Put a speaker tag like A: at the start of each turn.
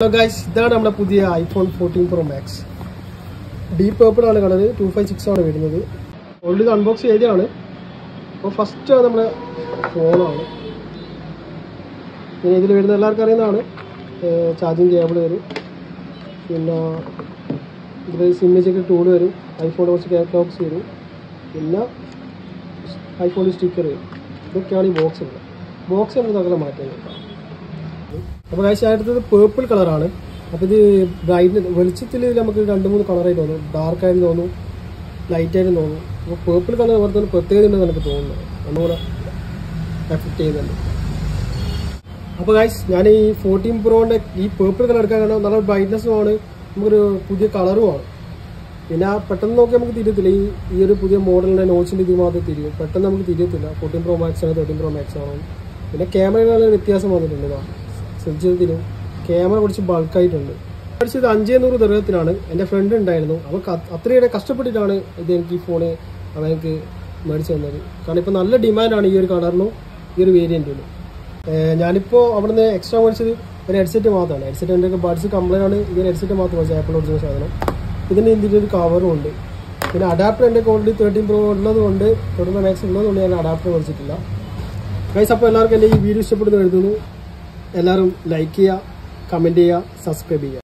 A: Hello guys ഇതാണ് നമ്മുടെ പുതിയ iPhone fourteen pro max deep purple ആണ് കളർ ടു ഫൈവ് സിക്സ് ആണ് വരുന്നത്. ഓൾറെഡി ഇത് അൺബോക്സ് ചെയ്തതാണ്. അപ്പോൾ ഫസ്റ്റ് നമ്മുടെ ഫോണാണ് പിന്നെ ഇതിൽ വരുന്ന എല്ലാവർക്കും അറിയുന്നതാണ്. ചാർജിങ് കേബിൾ വരും. പിന്നെ ഇതിൽ സിമ്മേജൊക്കെ ടൂൾ വരും. ഐഫോണിന്റെ കുറച്ച് കാറ്റലോഗ്സ് വരും. പിന്നെ ഐഫോണിൽ സ്റ്റിക്കർ വരും. ഇതൊക്കെയാണ് ഈ ബോക്സ് ഉള്ളത് ബോക്സ് നമുക്ക് അങ്ങനെ മാറ്റാൻ കേട്ടോ അപ്പോൾ കാഴ്ച അടുത്തത് പേർപ്പിൾ കളറാണ് അപ്പോൾ ഇത് ബ്രൈറ്റ് വെളിച്ചത്തിൽ നമുക്ക് രണ്ട് മൂന്ന് കളറായി തോന്നും. ഡാർക്ക് ആയിട്ട് തോന്നും. ലൈറ്റ് ആയിട്ട് തോന്നും. അപ്പോൾ പേർപ്പിൾ കളർ പറഞ്ഞ പ്രത്യേകത ഉണ്ടെന്ന് എനിക്ക് തോന്നുന്നു. ഒന്നുകൂടെ എഫക്റ്റ് ചെയ്യുന്നുണ്ട് അപ്പോൾ ഗൈസ് ഞാൻ ഈ ഫോർട്ടീൻ പ്രോന്റെ ഈ പേർപ്പിൾ കളർ എടുക്കാൻ കാരണം നല്ല ബ്രൈറ്റ്നസ്സും ആണ്. നമുക്കൊരു പുതിയ കളറുമാണ് പിന്നെ പെട്ടെന്ന് നോക്കി നമുക്ക് തിരിയത്തില്ല. ഈ ഈ ഒരു പുതിയ മോഡലിന്റെ നോച്ചിന്റെ ഇത് മാത്രമേ തിരിയും. പെട്ടെന്ന് നമുക്ക് തിരിയത്തില്ല. ഫോർട്ടീൻ പ്രോ മാക്സ് ആണ് തേർട്ടീൻ പ്രോ മാക്സ് ആണ്? പിന്നെ ക്യാമറയിൽ വ്യത്യാസം വന്നിട്ടുണ്ട് ശ്രദ്ധിച്ചതിലും ക്യാമറ കുറച്ച് ബൾക്കായിട്ടുണ്ട് പഠിച്ചത് അഞ്ചേ നൂറ് ദർഹത്തിനാണ്. എന്റെ ഫ്രണ്ട് ഉണ്ടായിരുന്നു. അവ അത്രയേറെ കഷ്ടപ്പെട്ടിട്ടാണ് ഇത് എനിക്ക് ഈ ഫോണ് അവൻ എനിക്ക് മേടിച്ചു തന്നത്. കാരണം ഇപ്പോൾ നല്ല ഡിമാൻഡാണ് ഈ ഒരു കളറിനും ഈ ഒരു വേരിയന്റിനും ഞാനിപ്പോൾ അവിടുന്ന് എക്സ്ട്രാ മേടിച്ചത് ഒരു ഹെഡ്സെറ്റ് മാത്രമാണ്. ഹെഡ്സെറ്റ് എന്റെ ബഡ്സ് കംപ്ലൈന്റ് ആണ്. ഈ ഹെഡ്സെറ്റ് മാത്രം മേടിച്ചത് ആപ്പിൾ ഒറിജിനൽ സാധനം. ഇതിന് ഇതിന്റെ ഒരു കവറും ഉണ്ട്. പിന്നെ അഡാപ്റ്റർ എന്റെ ഓൾറെഡി തേർട്ടീൻ പ്രോ ഉള്ളത് കൊണ്ട് തുടർന്ന് മാക്സ് ഉള്ളതുകൊണ്ട് ഞാൻ അഡാപ്റ്റർ മേടിച്ചിട്ടില്ല. ഗൈസ് അപ്പോൾ എല്ലാവർക്കും എന്റെ ഈ വീഡിയോ ഇഷ്ടപ്പെടുന്നു എഴുതുന്നു. എല്ലാവരും ലൈക്ക് ചെയ്യുക കമന്റ് ചെയ്യുക സബ്സ്ക്രൈബ് ചെയ്യുക.